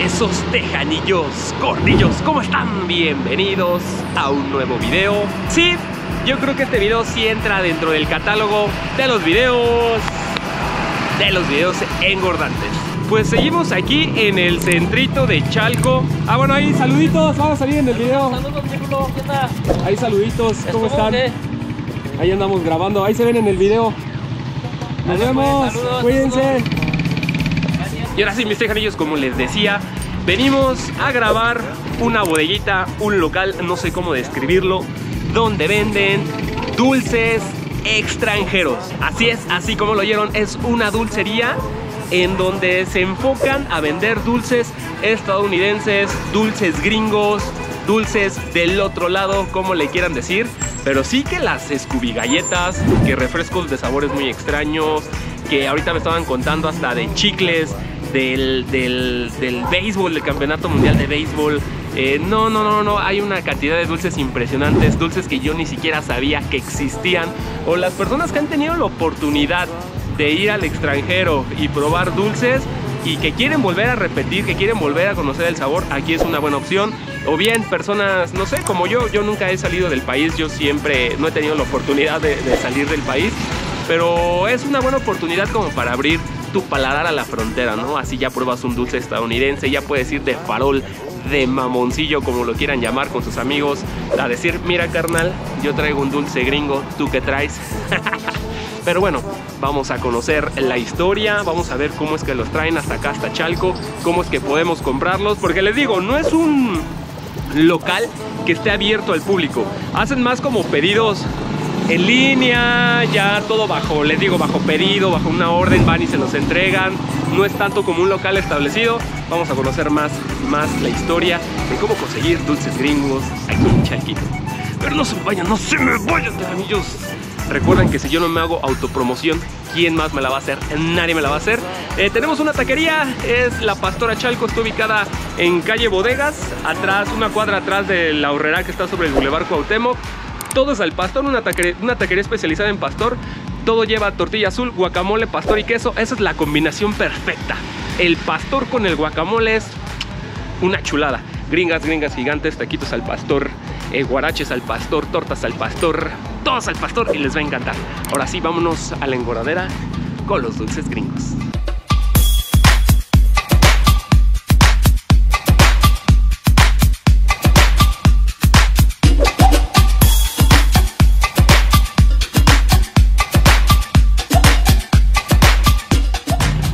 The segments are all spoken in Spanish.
esos tejanillos gordillos, ¿cómo están? Bienvenidos a un nuevo video. Sí, yo creo que este video sí entra dentro del catálogo de los videos de los videos engordantes. Pues seguimos aquí en el centrito de Chalco. Ah, bueno, ahí saluditos, vamos a salir en el video. Saludos, ¿qué tal? Ahí saluditos, ¿cómo ¿Estuvo están? Ahí andamos grabando, ahí se ven en el video. Nos vemos, pues, saludos, cuídense. Y ahora sí, mis tejanillos, como les decía, venimos a grabar una bodeguita, un local, no sé cómo describirlo, donde venden dulces extranjeros. Así es, así como lo oyeron, es una dulcería en donde se enfocan a vender dulces estadounidenses, dulces gringos, dulces del otro lado, como le quieran decir. Pero sí que las Scooby galletas, que refrescos de sabores muy extraños, que ahorita me estaban contando hasta de chicles, del, del, del béisbol, del campeonato mundial de béisbol. Eh, no, no, no, no, hay una cantidad de dulces impresionantes, dulces que yo ni siquiera sabía que existían. O las personas que han tenido la oportunidad de ir al extranjero y probar dulces y que quieren volver a repetir, que quieren volver a conocer el sabor, aquí es una buena opción. O bien personas, no sé, como yo, yo nunca he salido del país, yo siempre no he tenido la oportunidad de, de salir del país, pero es una buena oportunidad como para abrir tu paladar a la frontera, ¿no? Así ya pruebas un dulce estadounidense, ya puedes ir de farol, de mamoncillo, como lo quieran llamar, con sus amigos, a decir, mira carnal, yo traigo un dulce gringo, ¿tú qué traes? Pero bueno, vamos a conocer la historia, vamos a ver cómo es que los traen hasta acá, hasta Chalco, cómo es que podemos comprarlos, porque les digo, no es un local que esté abierto al público, hacen más como pedidos en línea, ya todo bajo, les digo, bajo pedido, bajo una orden, van y se los entregan, no es tanto como un local establecido, vamos a conocer más, más la historia de cómo conseguir dulces gringos aquí en Chalquito. Pero no se me vayan, no se me vayan, anillos. Recuerden que si yo no me hago autopromoción, ¿quién más me la va a hacer? Nadie me la va a hacer. Eh, tenemos una taquería, es la Pastora Chalco, está ubicada en calle Bodegas, atrás, una cuadra atrás de la horrera que está sobre el Boulevard Cuauhtémoc. Todo es al pastor, una taquería, una especializada en pastor. Todo lleva tortilla azul, guacamole, pastor y queso. Esa es la combinación perfecta. El pastor con el guacamole es una chulada. Gringas, gringas gigantes, taquitos al pastor, eh, guaraches al pastor, tortas al pastor, todos al pastor y les va a encantar. Ahora sí, vámonos a la engordadera con los dulces gringos.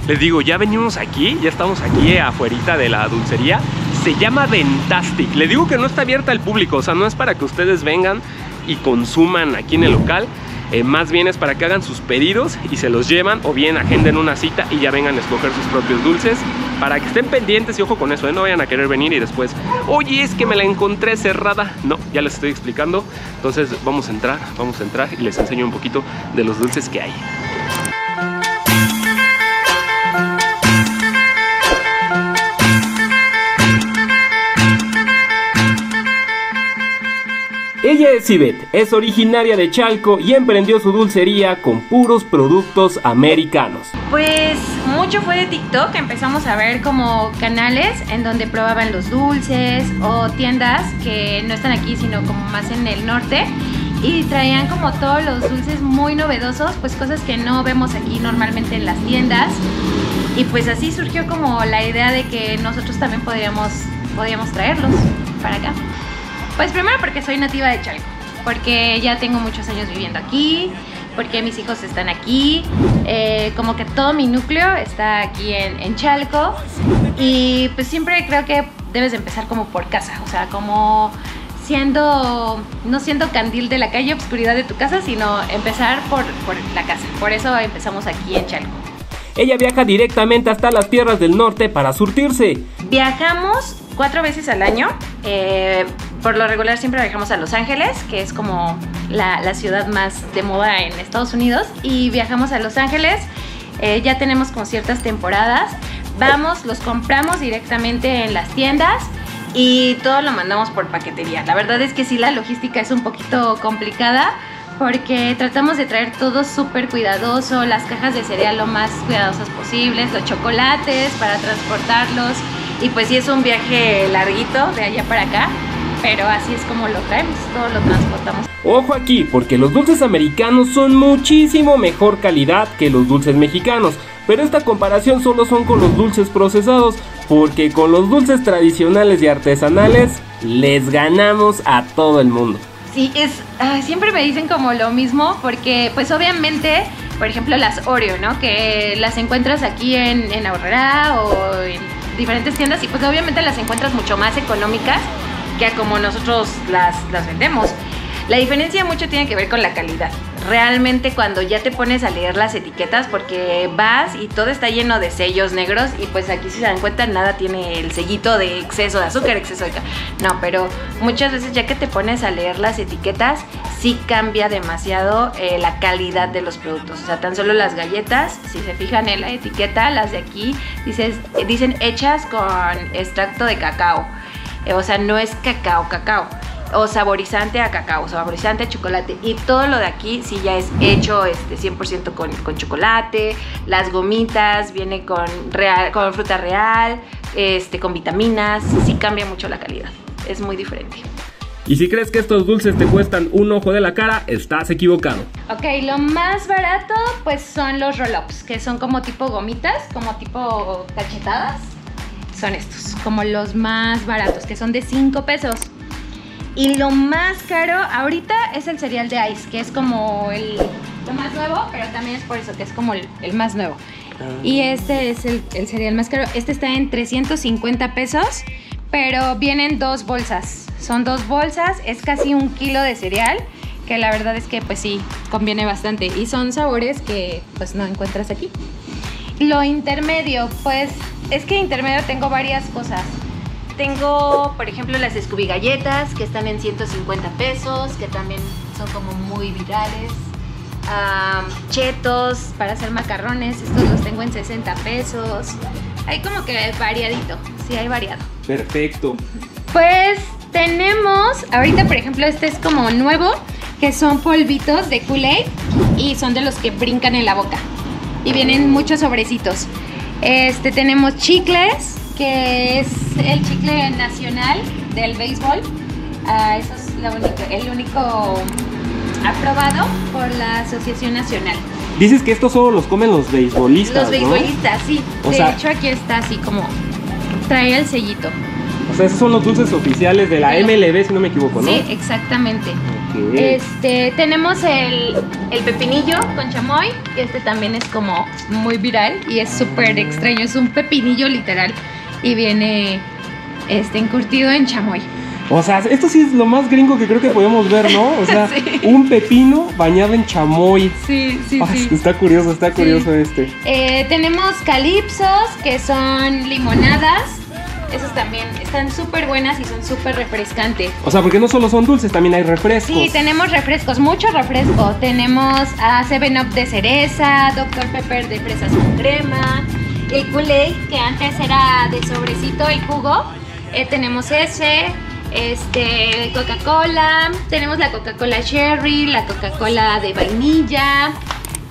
Les digo, ya venimos aquí, ya estamos aquí afuera de la dulcería. Se llama Dentastic. Les digo que no está abierta al público, o sea, no es para que ustedes vengan y consuman aquí en el local. Eh, más bien es para que hagan sus pedidos y se los llevan o bien agenden una cita y ya vengan a escoger sus propios dulces para que estén pendientes y ojo con eso, ¿eh? no vayan a querer venir y después, oye, es que me la encontré cerrada. No, ya les estoy explicando. Entonces vamos a entrar, vamos a entrar y les enseño un poquito de los dulces que hay. Es originaria de Chalco y emprendió su dulcería con puros productos americanos. Pues mucho fue de TikTok, empezamos a ver como canales en donde probaban los dulces o tiendas que no están aquí sino como más en el norte y traían como todos los dulces muy novedosos, pues cosas que no vemos aquí normalmente en las tiendas y pues así surgió como la idea de que nosotros también podríamos traerlos para acá. Pues primero porque soy nativa de Chalco, porque ya tengo muchos años viviendo aquí, porque mis hijos están aquí, eh, como que todo mi núcleo está aquí en, en, Chalco y pues siempre creo que debes de empezar como por casa, o sea, como siendo, no siendo candil de la calle, obscuridad de tu casa, sino empezar por, por la casa. Por eso empezamos aquí en Chalco. Ella viaja directamente hasta las tierras del norte para surtirse. Viajamos cuatro veces al año. Eh, por lo regular siempre viajamos a Los Ángeles, que es como la, ciudad más de moda en Estados Unidos. Y viajamos a Los Ángeles. Eh, ya tenemos como ciertas temporadas. Vamos, los compramos directamente en las tiendas y todo lo mandamos por paquetería. La verdad es que sí, la logística es un poquito complicada porque tratamos de traer todo súper cuidadoso, las cajas de cereal lo más cuidadosas posibles, los chocolates para transportarlos, Y pues sí es un viaje larguito de allá para acá, pero así es como lo traemos, todo lo transportamos. Ojo aquí, porque los dulces americanos son muchísimo mejor calidad que los dulces mexicanos. Pero esta comparación solo son con los dulces procesados, porque con los dulces tradicionales y artesanales les ganamos a todo el mundo. Sí, es, ah, siempre me dicen como lo mismo, porque pues obviamente, por ejemplo las Oreo, ¿no? Que las encuentras aquí en, en Aurrera o en diferentes tiendas y pues obviamente las encuentras mucho más económicas que como nosotros las, las vendemos. La diferencia mucho tiene que ver con la calidad. Realmente cuando ya te pones a leer las etiquetas, porque vas y todo está lleno de sellos negros y pues aquí si se dan cuenta nada tiene el sellito de exceso de azúcar, exceso de... No, pero muchas veces ya que te pones a leer las etiquetas, sí cambia demasiado eh, la calidad de los productos. O sea, tan solo las galletas, si se fijan en la etiqueta, las de aquí dices, dicen hechas con extracto de cacao. Eh, o sea, no es cacao, cacao. O saborizante a cacao, saborizante a chocolate. Y todo lo de aquí sí ya es hecho este, 100% con, con chocolate. Las gomitas viene con, real, con fruta real, este, con vitaminas. Sí cambia mucho la calidad. Es muy diferente. Y si crees que estos dulces te cuestan un ojo de la cara, estás equivocado. Ok, lo más barato pues son los roll-ups, que son como tipo gomitas, como tipo cachetadas. Son estos, como los más baratos, que son de 5 pesos. Y lo más caro ahorita es el cereal de Ice, que es como el lo más nuevo, pero también es por eso que es como el, el más nuevo. Y este es el, el cereal más caro. Este está en 350 pesos, pero vienen dos bolsas. Son dos bolsas, es casi un kilo de cereal, que la verdad es que pues sí, conviene bastante. Y son sabores que pues no encuentras aquí. Lo intermedio, pues es que intermedio tengo varias cosas. Tengo, por ejemplo, las Scooby galletas que están en 150 pesos, que también son como muy virales. Am, chetos para hacer macarrones, estos los tengo en 60 pesos. Hay como que variadito, sí hay variado. Perfecto. Pues tenemos, ahorita por ejemplo este es como nuevo, que son polvitos de Kool-Aid y son de los que brincan en la boca. Y vienen muchos sobrecitos. Este tenemos chicles, que es el chicle nacional del béisbol. Ah, eso es lo único, el único aprobado por la Asociación Nacional. Dices que estos solo los comen los beisbolistas, Los ¿no? beisbolistas, sí. O de sea- hecho aquí está así como trae el sellito. O sea, esos son los dulces oficiales de la MLB, si no me equivoco, ¿no? Sí, exactamente. Este, tenemos el, el pepinillo con chamoy, que este también es como muy viral y es súper extraño, es un pepinillo literal y viene este encurtido en chamoy. O sea, esto sí es lo más gringo que creo que podemos ver, ¿no? O sea, Sí. un pepino bañado en chamoy. Sí, sí, Ay, Está curioso, está curioso este. Eh, tenemos calipsos, que son limonadas. Esos también están súper buenas y son súper refrescantes. O sea, porque no solo son dulces, también hay refrescos. Sí, tenemos refrescos, mucho refresco. Tenemos a 7-Up de cereza, Dr. Pepper de fresas con crema, el Kool-Aid, que antes era de sobrecito el jugo. Eh, tenemos ese, este, Coca-Cola, tenemos la Coca-Cola Cherry, la Coca-Cola de vainilla.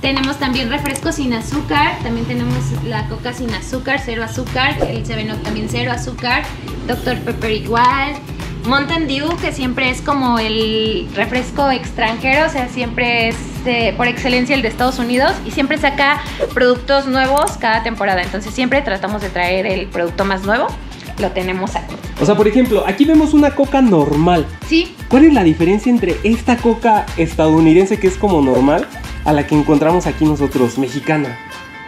Tenemos también refrescos sin azúcar, también tenemos la coca sin azúcar, cero azúcar, el 7-Up también cero azúcar, Dr. Pepper igual, Mountain Dew, que siempre es como el refresco extranjero, o sea, siempre es eh, por excelencia el de Estados Unidos y siempre saca productos nuevos cada temporada, entonces siempre tratamos de traer el producto más nuevo, lo tenemos aquí. O sea, por ejemplo, aquí vemos una coca normal. Sí, ¿Cuál es la diferencia entre esta coca estadounidense que es como normal a la que encontramos aquí nosotros, mexicana?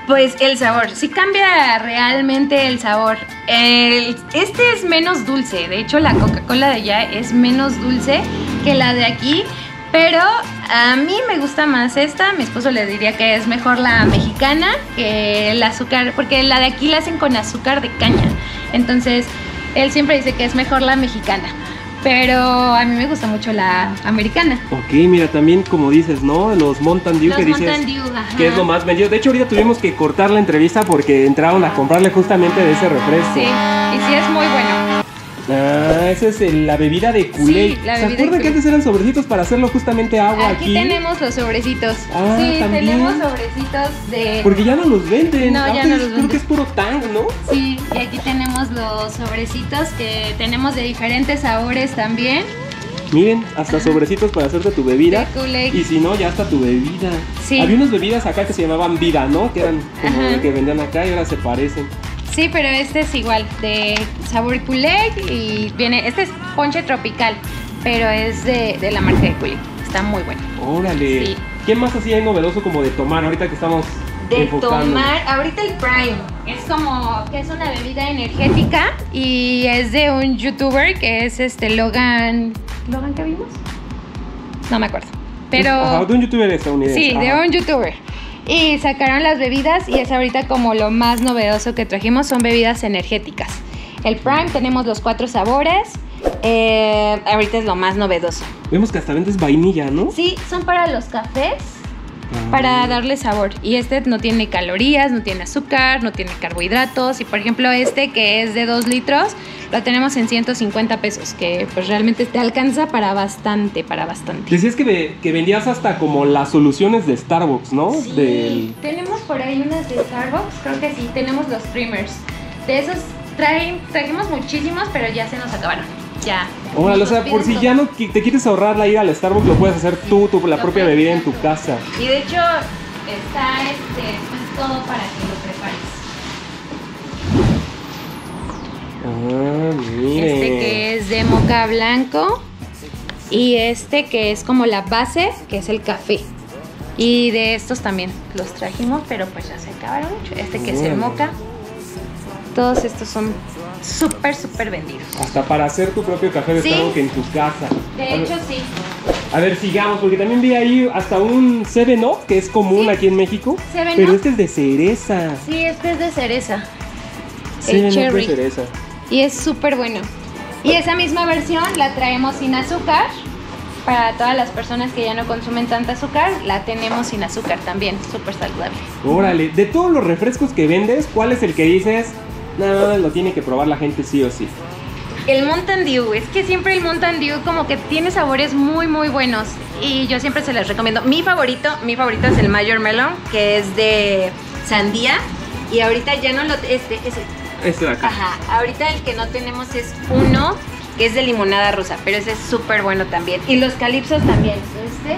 Pues el sabor, sí cambia realmente el sabor. El- este es menos dulce, de hecho la Coca-Cola de allá es menos dulce que la de aquí, pero a mí me gusta más esta, mi esposo le diría que es mejor la mexicana que el azúcar, porque la de aquí la hacen con azúcar de caña, entonces él siempre dice que es mejor la mexicana, pero a mí me gusta mucho la americana. Ok, mira, también como dices, ¿no? Los Mountain Dew Los que dices Dew, que es lo más vendido. De hecho, ahorita tuvimos que cortar la entrevista porque entraron a comprarle justamente de ese refresco. Sí, y sí es muy bueno. Ah, esa es el- la bebida de. Sí, la ¿Se bebida acuerdan que antes eran sobrecitos para hacerlo justamente agua aquí? Aquí tenemos los sobrecitos. Ah, sí, también. tenemos sobrecitos de. Porque ya no los venden. No, ya no los Creo venden. que es puro tang, ¿no? Sí, y aquí tenemos los sobrecitos que tenemos de diferentes sabores también. Miren, hasta sobrecitos para hacerte tu bebida. Y si no, ya hasta tu bebida. Sí. Había unas bebidas acá que se llamaban vida, ¿no? Que eran como Ajá. que vendían acá y ahora se parecen. Sí, pero este es igual, de sabor Kool-Aid y viene. Este es ponche tropical, pero es de, de la marca de Kool-Aid. Está muy bueno. Órale. Sí. ¿Qué más así hay novedoso como de tomar ahorita que estamos De enfocando? tomar, ahorita el Prime es como que es una bebida energética y es de un youtuber que es este Logan. ¿Logan qué vimos? No me acuerdo. Pero. Ajá, de un youtuber estadounidense. Sí, de un youtuber. Y sacaron las bebidas y es ahorita como lo más novedoso que trajimos son bebidas energéticas. El Prime tenemos los cuatro sabores. eh, ahorita es lo más novedoso. Vemos que hasta vendes vainilla, ¿no? Sí, son para los cafés. Para darle sabor. Y este no tiene calorías, no tiene azúcar, no tiene carbohidratos. Y por ejemplo este que es de 2 litros, lo tenemos en 150 pesos, que pues realmente te alcanza para bastante, para bastante. Decías que, que vendías hasta como las soluciones de Starbucks, ¿no? Sí, Del... tenemos por ahí unas de Starbucks, creo que sí, tenemos los streamers. De esos traen, trajimos muchísimos, pero ya se nos acabaron. Ya. Órale, o sea, por si ya no te quieres ahorrar la ida al Starbucks, lo puedes hacer tú, tu, la Lo propia bebida en tu tú. casa. Y de hecho, está este, pues, todo para que lo prepares. Ah, mire. Este que es de moca blanco y este que es como la base, que es el café. Y de estos también los trajimos, pero pues ya se acabaron mucho. Este que es el moca. Todos estos son súper, súper vendidos. Hasta para hacer tu propio café de Sí. Starbucks en tu casa. De A ver- hecho, sí. A ver, sigamos, porque también vi ahí hasta un 7-Up, que es común Sí. aquí en México. 7 Pero este es de cereza. Sí, este es de cereza. 7-Up de cherry. cereza. Y es súper bueno. Y esa misma versión la traemos sin azúcar. Para todas las personas que ya no consumen tanta azúcar, la tenemos sin azúcar también, súper saludable. Órale, de todos los refrescos que vendes, ¿cuál es el que dices? No, lo tiene que probar la gente sí o sí. El Mountain Dew, es que siempre el Mountain Dew como que tiene sabores muy muy buenos y yo siempre se les recomiendo. Mi favorito, mi favorito es el Major Melon, que es de sandía y ahorita ya no lo este ese Este de acá. Ajá, ahorita el que no tenemos es uno que es de limonada rosa, pero ese es súper bueno también. Y los calipsos también. Este,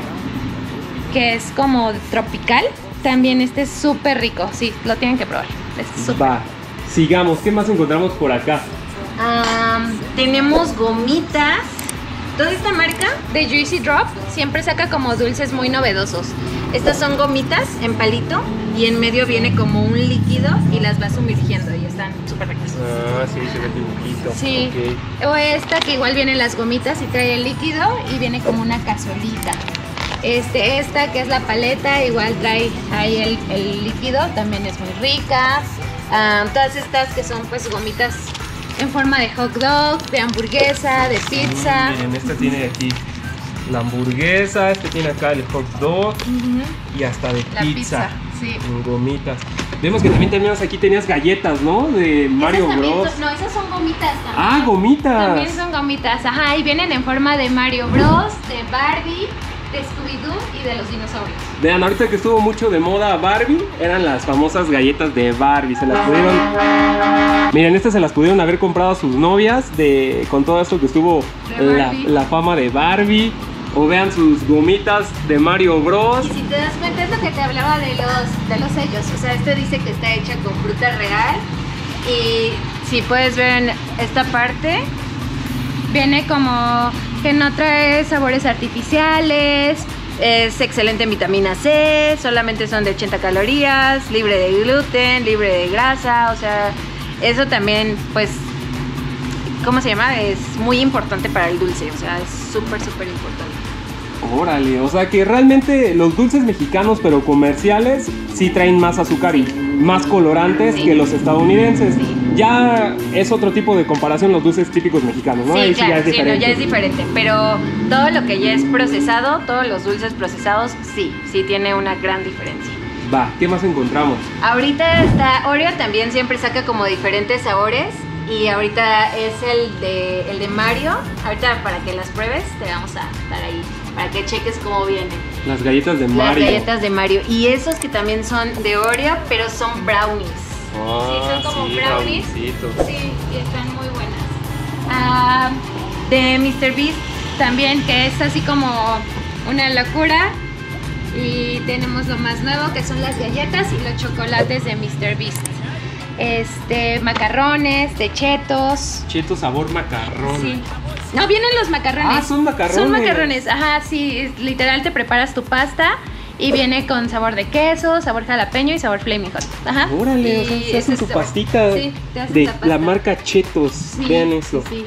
que es como tropical, también este es súper rico. Sí, lo tienen que probar. Es súper. Va, sigamos. ¿Qué más encontramos por acá? Am, tenemos gomitas. Toda esta marca de Juicy Drop siempre saca como dulces muy novedosos. Estas son gomitas en palito y en medio viene como un líquido y las vas sumergiendo y están súper ricas. Ah, sí, se ve el dibujito. Sí. O esta que igual vienen las gomitas y trae el líquido y viene como una cazuelita. Este, esta que es la paleta, igual trae ahí el, el líquido, también es muy rica. Ah, todas estas que son pues gomitas en forma de hot dog, de hamburguesa, de pizza. Miren, este tiene aquí la hamburguesa, este tiene acá el hot dog y hasta de La pizza. pizza, sí. Gomitas. Vemos que también tenías aquí tenías galletas, ¿no? De Mario Bros. son- no, esas son gomitas también. Ah, gomitas. También son gomitas, ajá, y vienen en forma de Mario Bros, de Barbie, de Scooby-Doo y de los dinosaurios. Vean, ahorita que estuvo mucho de moda Barbie, eran las famosas galletas de Barbie. Se las pudieron. Miren, estas se las pudieron haber comprado a sus novias de con todo esto que estuvo De la, fama de Barbie. O vean sus gomitas de Mario Bros. Y si te das cuenta es lo que te hablaba de los, de los sellos. O sea, este dice que está hecha con fruta real. Y si puedes ver en esta parte, viene como que no trae sabores artificiales. Es excelente en vitamina C, solamente son de 80 calorías, libre de gluten, libre de grasa, o sea, eso también, pues, ¿cómo se llama? Es muy importante para el dulce, o sea, es súper, súper importante. Órale, o sea que realmente los dulces mexicanos, pero comerciales, sí traen más azúcar y más colorantes Sí. que los estadounidenses. Sí. Ya es otro tipo de comparación los dulces típicos mexicanos, ¿no? Sí, Ahí claro, ya es sí, no, diferente. ya es diferente. Pero todo lo que ya es procesado, todos los dulces procesados, sí, sí tiene una gran diferencia. Va, ¿qué más encontramos? Ahorita está Oreo también siempre saca como diferentes sabores Y ahorita es el de, el de Mario. Ahorita para que las pruebes te vamos a dar ahí, para que cheques cómo vienen. Las galletas de Las Mario. galletas de Mario. Y esos que también son de Oreo, pero son brownies. Ah, Sí, son como sí, brownies. Sí, y están muy buenas. Ah, de Mr. Beast también, que es así como una locura. Y tenemos lo más nuevo, que son las galletas y los chocolates de Mr. Beast. Este, macarrones, de chetos. Cheto sabor macarrón. Sí. No, vienen los macarrones. Ah, son macarrones. Son macarrones, ajá, sí. literal te preparas tu pasta y viene con sabor de queso, sabor jalapeño y sabor flaming hot. Ajá. Órale, o sea, se hacen su sabor. pastita Sí, te de la marca Chetos. Sí, Vean eso. sí,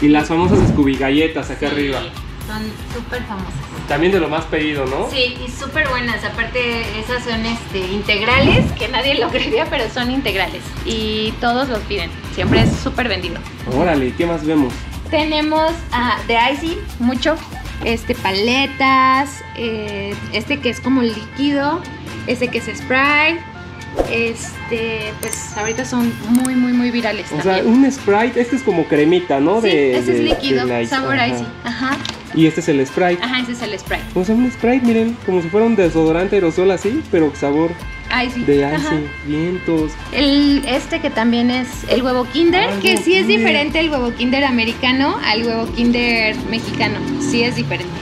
Y las famosas Scooby galletas acá arriba. Son súper famosas. También de lo más pedido, ¿no? Sí, y súper buenas. Aparte, esas son este, integrales, que nadie lo creería, pero son integrales. Y todos los piden. Siempre es súper vendido. Órale, ¿qué más vemos? Tenemos ah, de Icy, mucho. Este, paletas. eh, este que es como líquido. Este que es Sprite. Este, pues ahorita son muy, muy, muy virales O sea, un Sprite, este es como cremita, ¿no? sí, de, ese de- es líquido, de sabor ajá. Icy. Ajá, Y este es el Sprite. ajá, ese es el Sprite. O sea, un Sprite, miren, como si fuera un desodorante aerosol así, pero sabor De ice, vientos. El, este que también es el huevo Kinder, Ah, el que huevo sí es diferente el huevo Kinder americano al huevo Kinder mexicano. Sí es diferente.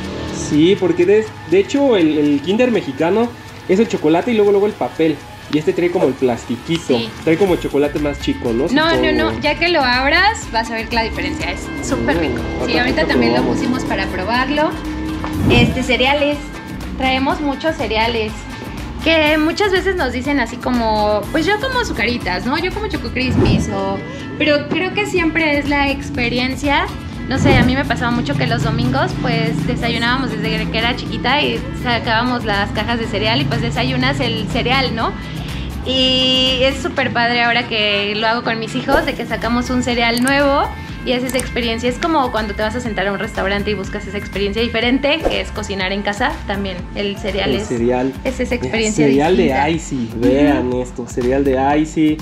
Sí, porque de, de hecho el, el Kinder mexicano es el chocolate y luego luego el papel. Y este trae como el plastiquito. Sí. Trae como el chocolate más chico, ¿no? No, no, no, ya que lo abras vas a ver que la diferencia es súper Oh, rico. Sí, ahorita también lo pusimos para probarlo. Este, cereales. Traemos muchos cereales. Que muchas veces nos dicen así como, pues yo como azucaritas, ¿no? Yo como Choco Crispies o... Pero creo que siempre es la experiencia. No sé, a mí me pasaba mucho que los domingos pues desayunábamos desde que era chiquita y sacábamos las cajas de cereal y pues desayunas el cereal, ¿no? Y es súper padre ahora que lo hago con mis hijos, de que sacamos un cereal nuevo y es esa experiencia. Es como cuando te vas a sentar a un restaurante y buscas esa experiencia diferente, que es cocinar en casa. También el cereal El es, cereal. es esa experiencia Cereal distinta. de Icy, vean esto, cereal de Icy.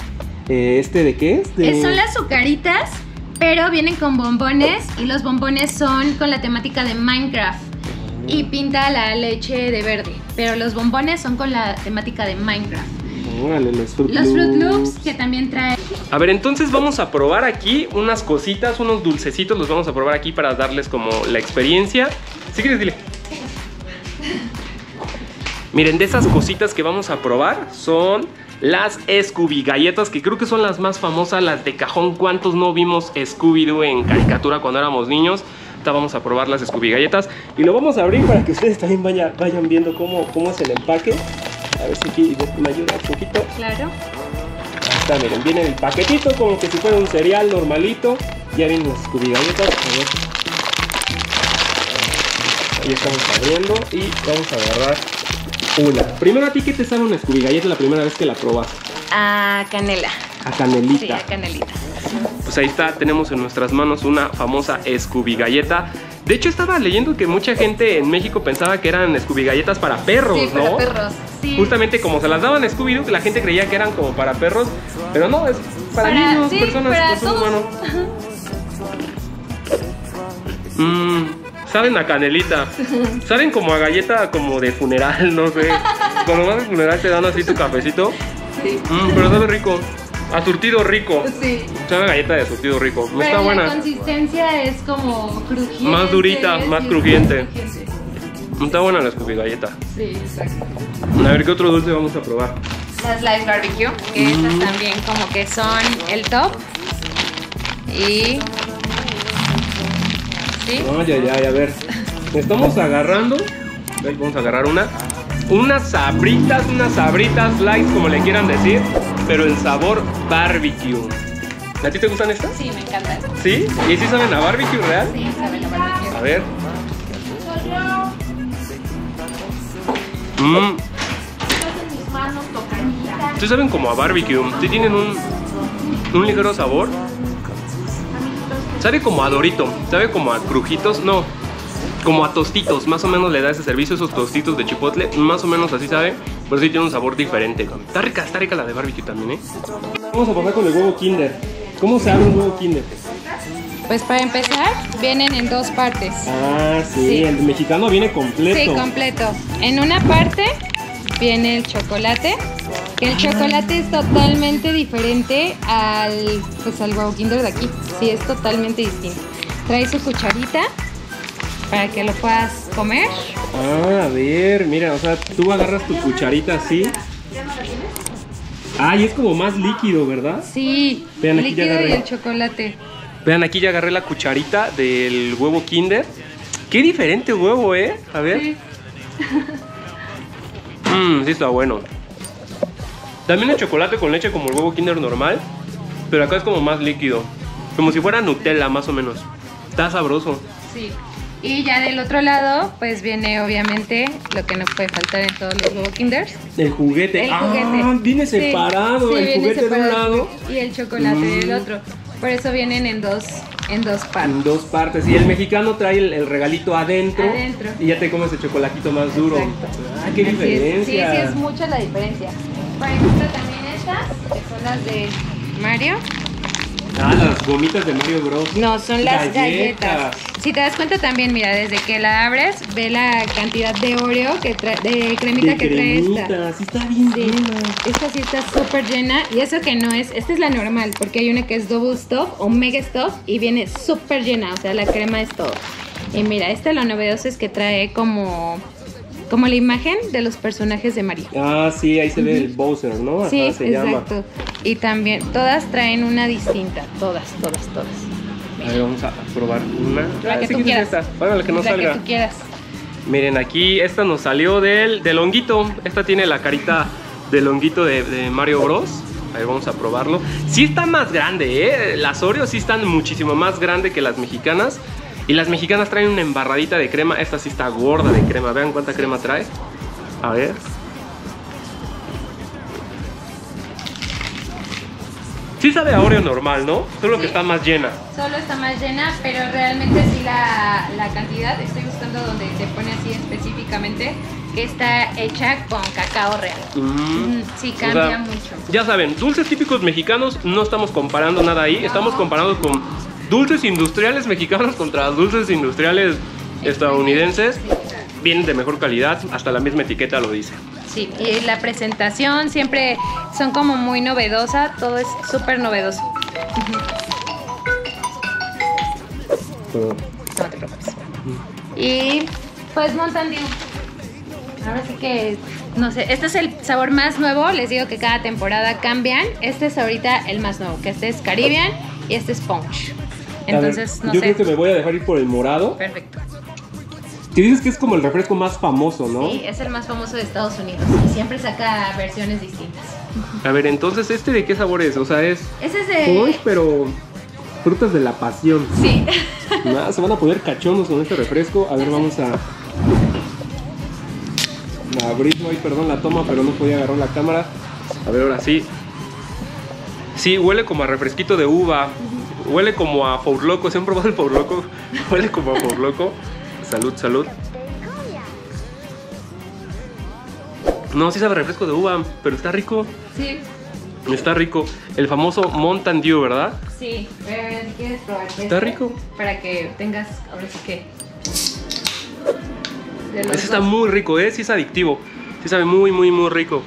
Eh, ¿Este de qué es? De... Son las azucaritas, pero vienen con bombones y los bombones son con la temática de Minecraft. Y pinta la leche de verde, pero los bombones son con la temática de Minecraft. Órale, los Fruit Los Fruit Loops. Loops que también trae A ver, entonces vamos a probar aquí unas cositas, unos dulcecitos, los vamos a probar aquí para darles como la experiencia. Si quieres, dile. Miren, de esas cositas que vamos a probar son las Scooby galletas, que creo que son las más famosas, las de cajón. ¿Cuántos no vimos Scooby-Doo en caricatura cuando éramos niños? Ahorita vamos a probar las Scooby galletas y lo vamos a abrir para que ustedes también vaya- vayan viendo cómo, cómo es el empaque. A ver si aquí me ayuda un poquito. Claro. Ahí está, miren, viene el paquetito como que si fuera un cereal normalito. Ya vienen las Scooby galletas. A ver. Ahí estamos abriendo y vamos a agarrar una. Primero a ti, ¿qué te sabe una Scooby galleta la primera vez que la probas? A canela. A Sí, canelita. a canelita. Pues ahí está, tenemos en nuestras manos una famosa Scooby galleta. De hecho, estaba leyendo que mucha gente en México pensaba que eran Scooby galletas para perros, Sí, ¿no? para perros. Justamente como se las daban a Scooby-Doo, la gente creía que eran como para perros, pero no, es para, Para- niños, sí, personas, para consumo todos. humano. Mmm, saben a canelita, saben como a galleta como de funeral, no sé. Cuando vas de funeral te dan así tu cafecito, Sí. Mmm, pero sabe rico, a surtido rico. Sí. Sabe galleta de surtido rico, Pero está la buena. consistencia es como crujiente. Más durita, más crujiente. Está buena la Scooby galleta. Sí, exacto. A ver qué otro dulce vamos a probar. Las Live Barbecue, que Mm. estas también como que son el top. Y... ¿Sí? Ay, ay, ay, a ver. Estamos agarrando. Vamos a agarrar una. Unas sabritas, unas sabritas light, como le quieran decir. Pero el sabor barbecue. ¿A ti te gustan estas? Sí, me encanta. ¿Sí? ¿Y si saben a barbecue real? Sí, sabe la barbecue. A ver. Mmm. Sí saben como a barbecue. Sí tienen un, un ligero sabor. Sabe como a dorito. Sabe como a crujitos. No. Como a tostitos. Más o menos le da ese servicio esos tostitos de chipotle. Más o menos así sabe. Pero sí tiene un sabor diferente. Está rica, está rica la de barbecue también, ¿eh? Vamos a pasar con el huevo Kinder. ¿Cómo se abre un huevo Kinder? Pues para empezar, vienen en dos partes. Ah, sí, Sí. el mexicano viene completo. Sí, completo. En una parte viene el chocolate, que el chocolate es totalmente diferente al, pues, al huevo Kinder de aquí. Sí, es totalmente distinto. Trae su cucharita para que lo puedas comer. Ah, a ver, mira, o sea, tú agarras tu cucharita así. Ah, y es como más líquido, ¿verdad? Sí, Vean, aquí ya líquido y el chocolate. Vean, aquí ya agarré la cucharita del huevo Kinder. Qué diferente huevo, ¿eh? A ver. Sí. Mmm, sí está bueno. También el chocolate con leche como el huevo Kinder normal, pero acá es como más líquido. Como si fuera Nutella, más o menos. Está sabroso. Sí. Y ya del otro lado, pues viene obviamente lo que no puede faltar en todos los huevos Kinders. El juguete. El ah, juguete. viene Sí, separado. sí, el viene juguete de un separado lado. y el chocolate del Mm. otro. Por eso vienen en dos, en dos En partes. dos partes. Y el mexicano trae el, el regalito adentro, Adentro. Y ya te comes el chocolatito más duro. Exacto. Ah, qué Así es. diferencia. Sí, sí, es mucha la diferencia. Por ejemplo, también estas, que son las de Mario. Ah, las gomitas de Mario Bros. No, son las Galletas. galletas. Si te das cuenta también, mira, desde que la abres, ve la cantidad de Oreo, que trae, de cremita De que trae esta. sí está bien Sí, llena. esta sí está súper llena y eso que no es, esta es la normal porque hay una que es double stuff o mega stuff y viene súper llena, o sea, la crema es todo. Y mira, esta lo novedoso es que trae como, como la imagen de los personajes de Mario. Ah, sí, ahí se ve el Bowser, ¿no? Ajá, Sí, se llama. exacto. Y también, todas traen una distinta, todas, todas, todas. A ver, vamos a probar una. La Ah, que sí, tú ¿qué es quieras. esta? Bueno, la que no la salga. que tú quieras. Miren, aquí esta nos salió del, del honguito. Esta tiene la carita del honguito de, de Mario Bros. A ver, vamos a probarlo. Sí está más grande, ¿eh? Las Oreo sí están muchísimo más grande que las mexicanas. Y las mexicanas traen una embarradita de crema. Esta sí está gorda de crema. Vean cuánta crema trae. A ver. Sí sabe a Oreo normal, ¿no? Solo que está más llena. Solo está más llena, pero realmente sí la, la cantidad, estoy buscando donde te pone así específicamente, que está hecha con cacao real. Mm. Mm, sí, O cambia sea, mucho. Ya saben, dulces típicos mexicanos, no estamos comparando nada ahí, estamos comparando con dulces industriales mexicanos contra dulces industriales estadounidenses. Sí, claro. Vienen de mejor calidad, hasta la misma etiqueta lo dice. Sí, y la presentación siempre son como muy novedosa, todo es súper novedoso. No te preocupes. Y pues Mountain Dew. Ahora sí que, no sé, este es el sabor más nuevo, les digo que cada temporada cambian. Este es ahorita el más nuevo, que este es Caribbean y este es Punch. A ver, Entonces, no yo sé. creo que me voy a dejar ir por el morado. Perfecto. Que dices que es como el refresco más famoso, ¿no? Sí, es el más famoso de Estados Unidos y siempre saca versiones distintas. A ver, entonces, ¿este de qué sabor es? O sea, es Ese es de... punch, pero frutas de la pasión. Sí. Nada, se van a poner cachondos con este refresco. A ver, vamos a. a abrirlo ahí, perdón la toma, pero no podía agarrar la cámara. A ver, ahora sí. Sí, huele como a refresquito de uva. Huele como a Four Loco. ¿Se han probado el Four Loco? Huele como a Four Loco. Salud, salud. No, sí sabe refresco de uva, pero está rico. Sí. Está rico. El famoso Mountain Dew, ¿verdad? Sí, pero si quieres probar este, Está rico. Para que tengas, ahora sí que... Ese está dos. muy rico, ¿eh? Sí es adictivo. Sí sabe muy, muy, muy rico.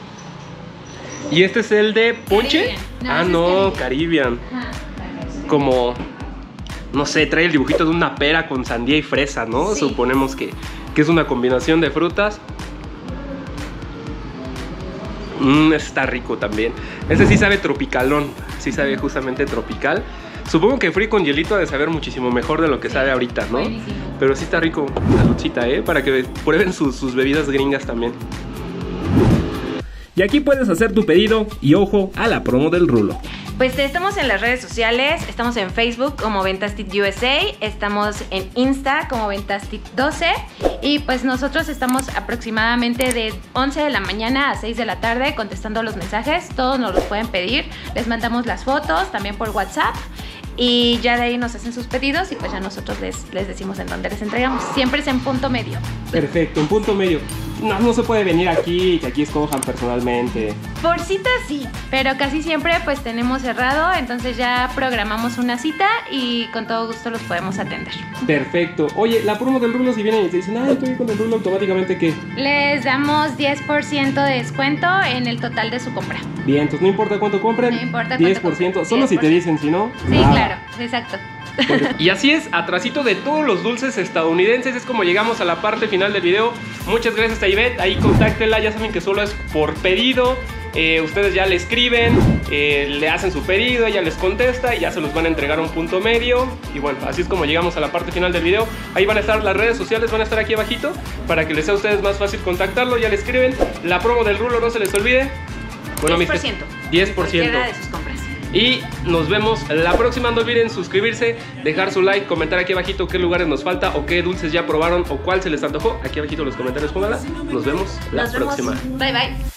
¿Y este es el de ponche? No, ah, no, Caribbean. Caribbean. Ajá. Como, no sé, trae el dibujito de una pera con sandía y fresa, ¿no? Sí. Suponemos que, que es una combinación de frutas. Mmm, ese está rico también. Ese sí sabe tropicalón. Sí sabe justamente tropical. Supongo que free con hielito ha de saber muchísimo mejor de lo que sabe ahorita, ¿no? Buenísimo. Pero sí está rico, saludcita, ¿eh? Para que prueben sus, sus bebidas gringas también. Y aquí puedes hacer tu pedido y ojo a la promo del rulo. Pues estamos en las redes sociales, estamos en Facebook como Ventastit USA, estamos en Insta como Ventastit12 y pues nosotros estamos aproximadamente de 11 de la mañana a 6 de la tarde contestando los mensajes, todos nos los pueden pedir, les mandamos las fotos también por WhatsApp y ya de ahí nos hacen sus pedidos y pues ya nosotros les, les decimos en dónde les entregamos, siempre es en punto medio. Perfecto, en punto medio. No, no se puede venir aquí y que aquí escojan personalmente. Por cita sí, pero casi siempre pues tenemos cerrado, entonces ya programamos una cita y con todo gusto los podemos atender. Perfecto. Oye, la promo del rulo, si vienen y te dicen, ah, estoy con el rulo automáticamente, ¿qué? Les damos 10% de descuento en el total de su compra. Bien, entonces no importa cuánto compren. No importa cuánto 10%. compren, Solo si te 10%. dicen, si no. Sí, nada. claro, exacto. Y así es, atrasito de todos los dulces estadounidenses es como llegamos a la parte final del video. Muchas gracias a Ivette, ahí contáctenla, ya saben que solo es por pedido. Eh, ustedes ya le escriben, eh, le hacen su pedido, ella les contesta y ya se los van a entregar a un punto medio. Y bueno, así es como llegamos a la parte final del video. Ahí van a estar las redes sociales, van a estar aquí abajito para que les sea a ustedes más fácil contactarlo. Ya le escriben. La promo del rulo no se les olvide. Bueno, 10%. mis- de 10%. cualquiera de sus compras. Y nos vemos la próxima. No olviden suscribirse, dejar su like, comentar aquí abajito qué lugares nos falta o qué dulces ya probaron o cuál se les antojó. Aquí abajito en los comentarios póngala. Nos vemos la Nos vemos. próxima. Bye bye.